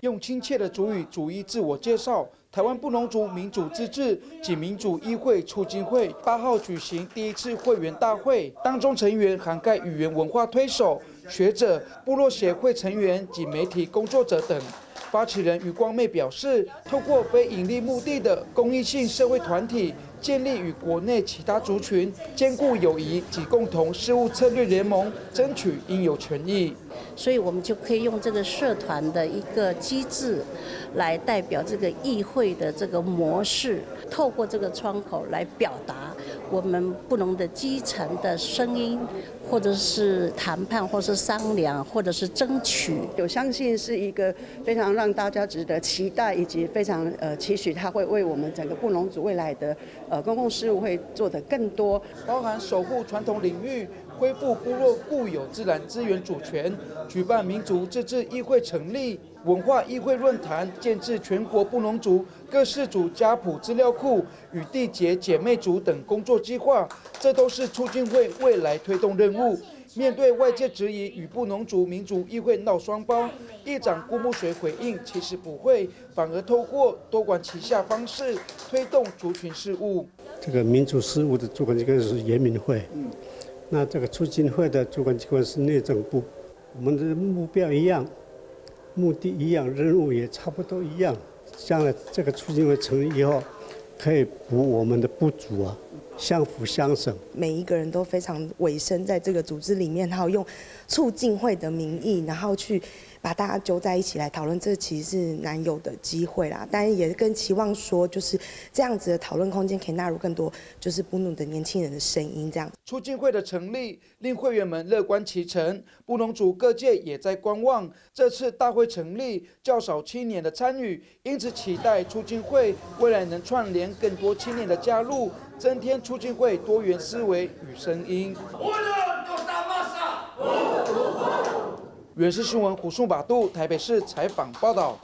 用亲切的主语逐一自我介绍。台湾布农族民主自治及民主议会促进会八号举行第一次会员大会，当中成员涵盖语言文化推手、学者、部落协会成员及媒体工作者等。发起人余光妹表示，透过非盈利目的的公益性社会团体。建立与国内其他族群兼顾友谊及共同事务策略联盟，争取应有权益。所以，我们就可以用这个社团的一个机制，来代表这个议会的这个模式，透过这个窗口来表达我们不同的基层的声音。或者是谈判，或是商量，或者是争取，我相信是一个非常让大家值得期待，以及非常呃期许，他会为我们整个布农族未来的呃公共事务会做得更多，包含守护传统领域。恢复部落固有自然资源主权，举办民族自治议会成立，文化议会论坛，建制全国布农族各氏族家谱资料库与缔结姐妹族等工作计划，这都是促进会未来推动任务。面对外界质疑与布农族民族议会闹双胞，议长顾木水回应：其实不会，反而透过多管齐下方式推动族群事务。这个民族事务的主管机构是严明会。那这个促进会的主管机关是内政部，我们的目标一样，目的一样，任务也差不多一样。将来这个促进会成立以后，可以补我们的不足啊，相辅相成。每一个人都非常委身在这个组织里面，然后用促进会的名义，然后去。把大家揪在一起来讨论，这其实是难有的机会啦。当然也更期望说，就是这样子的讨论空间可以纳入更多，就是布农的年轻人的声音。这样，促进会的成立令会员们乐观其成，布农族各界也在观望。这次大会成立较少青年的参与，因此期待促进会未来能串联更多青年的加入，增添促进会多元思维与声音。原视新闻胡颂把度台北市采访报道。